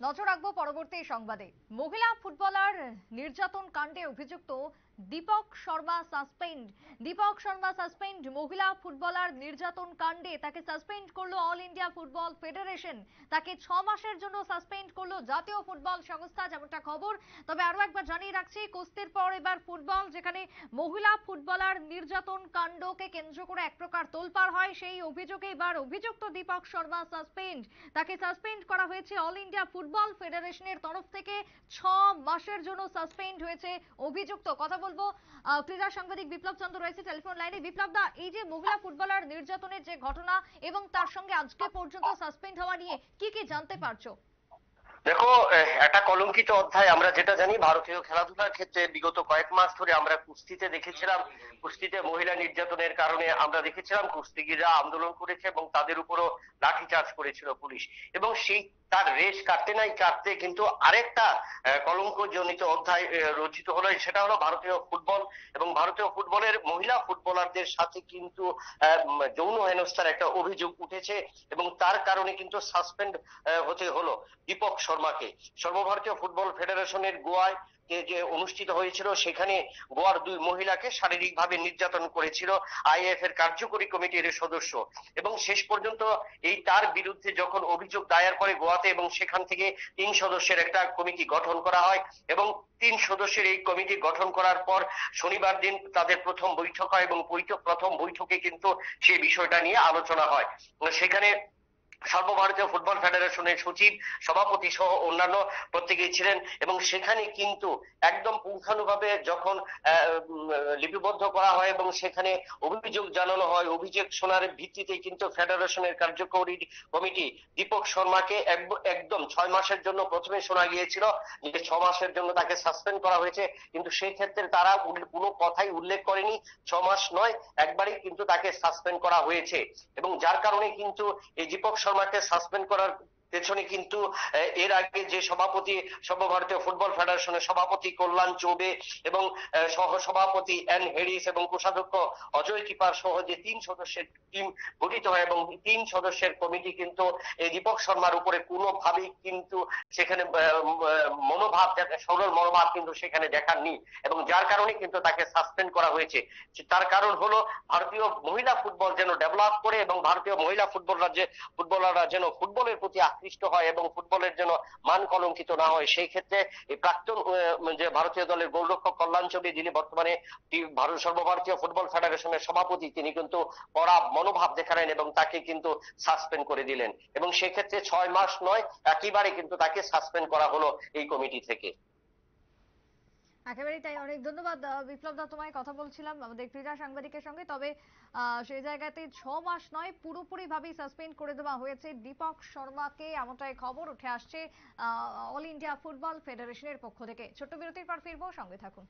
নজর রাখব পরবর্তী সংবাদে। মহিলা ফুটবলার নির্যাতন কাণ্ডে অভিযুক্ত দীপক শর্মা সাসপেন্ড দীপক শর্মা সাসপেন্ড মহিলা ফুটবলার নির্যাতন কাণ্ডে তাকে সাসপেন্ড করল অল ইন্ডিয়া ফুটবল ফেডারেশন তাকে ছ মাসের জন্য সাসপেন্ড করল জাতীয় ফুটবল সংস্থা, যেমনটা খবর। তবে আরও একবার জানিয়ে রাখছি, কুস্তির পর এবার ফুটবল, যেখানে মহিলা ফুটবলার নির্যাতন কাণ্ডকে কেন্দ্র করে এক প্রকার তোলপাড় হয়, সেই অভিযোগে এবার অভিযুক্ত দীপক শর্মা সাসপেন্ড তাকে সাসপেন্ড করা হয়েছে অল ইন্ডিয়া ফুটবল ফেডারেশনের তরফ থেকে। ছ মাসের জন্য সাসপেন্ড হয়েছে অভিযুক্ত। কথা বলব ক্রীড়া সাংবাদিক বিপ্লব চন্দ্র রয়েছে টেলিফোন লাইনে বিপ্লব দা, এই যে মহিলা ফুটবলার নির্যাতনের যে ঘটনা এবং তার সঙ্গে আজকে পর্যন্ত সাসপেন্ড হওয়া নিয়ে কি কি জানতে পারছ? দেখো কলঙ্কিত অধ্যায়, আমরা যেটা জানি, ভারতীয় খেলাধুলার ক্ষেত্রে বিগত কয়েক মাস ধরে আমরা কুস্তিতে দেখেছিলাম। কুস্তিতে মহিলা নির্যাতনের কারণে আমরা দেখেছিলাম কুস্তিগিরা আন্দোলন করেছে এবং তাদের উপরও লাঠিচার্জ করেছিল পুলিশ। এবং সেই তার রেশ কাটতে নাই, কাটতে কিন্তু আরেকটা কলঙ্কজনিত অধ্যায় রচিত হলো, সেটা হলো ভারতীয় ফুটবল। এবং ভারতীয় ফুটবলের মহিলা ফুটবলারদের সাথে কিন্তু যৌন হেনস্থার একটা অভিযোগ উঠেছে এবং তার কারণে কিন্তু সাসপেন্ড হতে হলো দীপক শর্মাকে। সর্বভারতীয় ফুটবল ফেডারেশনের গোয়ায় যে অনুষ্ঠিত হয়েছিল, সেখানে গোয়ার দুই মহিলাকে শারীরিকভাবে নির্যাতন করেছিল আইএফ এর কার্যকরী কমিটির সদস্য। এবং শেষ পর্যন্ত এই তার বিরুদ্ধে যখন অভিযোগ দায়ের করে গোয়াতে এবং সেখান থেকে তিন সদস্যের একটা কমিটি গঠন করা হয় এবং তিন সদস্যের এই কমিটি গঠন করার পর শনিবার দিন তাদের প্রথম বৈঠক হয় এবং প্রথম বৈঠকে কিন্তু সেই বিষয়টা নিয়ে আলোচনা হয়। সেখানে সর্বভারতীয় ফুটবল ফেডারেশনের সচিব, সভাপতি সহ অন্যান্য প্রত্যেকেই ছিলেন এবং সেখানে কিন্তু একদম পুঙ্খানুভাবে যখন লিপিবদ্ধ করা হয় এবং সেখানে অভিযোগ জানানো হয়, অভিযোগ শোনার ভিত্তিতে কিন্তু ফেডারেশনের কার্যকরী কমিটি দীপক শর্মাকে এক- একদম ছয় মাসের জন্য প্রথমে শোনা গিয়েছিল যে ছ মাসের জন্য তাকে সাসপেন্ড করা হয়েছে। কিন্তু সেই ক্ষেত্রে তারা কোনো কথাই উল্লেখ করেনি, ছ মাস নয়, একবারই কিন্তু তাকে সাসপেন্ড করা হয়েছে। এবং যার কারণে কিন্তু এই দীপক শর্মাকে সাসপেন্ড করার পেছনে কিন্তু এর আগে যে সভাপতি, সর্বভারতীয় ফুটবল ফেডারেশনের সভাপতি কল্যাণ চৌবে এবং সহ সভাপতি এন হেরিস এবং কোষাধ্যক্ষ অজয় কিপার সহ যে তিন সদস্যের টিম গঠিত হয় এবং তিন সদস্যের কমিটি কিন্তু এই দীপক শর্মার উপরে কোনোভাবেই কিন্তু সেখানে মনোভাব সরল মনোভাব কিন্তু সেখানে দেখাননি এবং যার কারণে কিন্তু তাকে সাসপেন্ড করা হয়েছে। তার কারণ হলো ভারতীয় মহিলা ফুটবল যেন ডেভেলপ করে এবং ভারতীয় মহিলা ফুটবলার যে, ফুটবলাররা যেন ফুটবলের প্রতি আকৃষ্ট হয় এবং ফুটবলের যেন মান কলঙ্কিত না হয়, সেই ক্ষেত্রে এই প্রাক্তন যে ভারতীয় দলের গোলরক্ষক কল্যাণ চৌধুরী যিনি বর্তমানে ভারত সর্বভারতীয় ফুটবল ফেডারেশনের সভাপতি, তিনি কিন্তু কড়া মনোভাব দেখালেন এবং তাকে কিন্তু সাসপেন্ড করে দিলেন। এবং সেক্ষেত্রে ছয় মাস নয়, একেবারে কিন্তু তাকে সাসপেন্ড করা হলো এই কমিটি থেকে। একেবারেই তাই। অনেক ধন্যবাদ বিপ্লব দা, তোমায় কথা বলছিলাম আমাদের ক্রীড়া সাংবাদিকের সঙ্গে। তবে সেই জায়গাতে ছ মাস নয় পুরোপুরি ভাবে সাসপেন্ড করে দেওয়া হয়েছে দীপক শর্মাকে। এমনটাই খবর উঠে আসছে অল ইন্ডিয়া ফুটবল ফেডারেশনের পক্ষ থেকে। ছোট্ট বিরতির পর ফিরবো, সঙ্গে থাকুন।